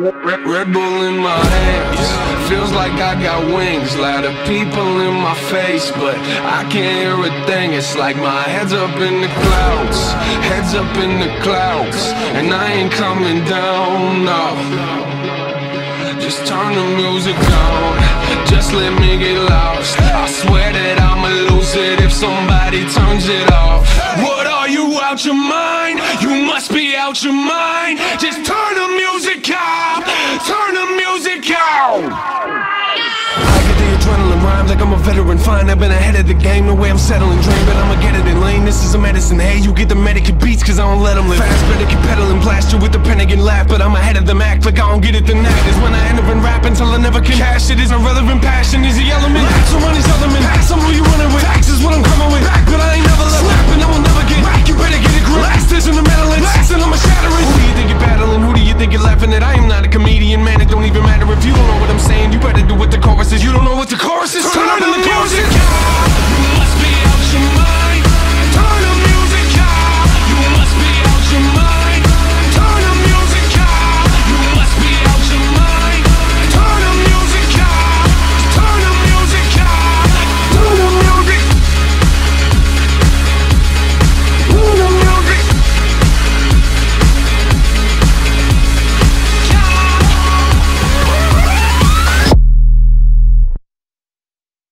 Red Bull in my hands, feels like I got wings. Lot of people in my face, but I can't hear a thing. It's like my head's up in the clouds, head's up in the clouds, and I ain't coming down. No, just turn the music on, just let me get lost. I swear that I'ma lose it if somebody turns it off. Out your mind? You must be out your mind. Just turn the music out, turn the music out. I get the adrenaline rhymes like I'm a veteran. Fine, I've been ahead of the game. No way I'm settling dream, but I'ma get it in lane. This is a medicine. Hey, you get the medical beats, cause I don't let them live fast. Better keep pedaling, blast you with the pentagon laugh. But I'm ahead of them act like I don't get it. The knack is when I up in rap until I never can cash it. Is irrelevant passion, with the car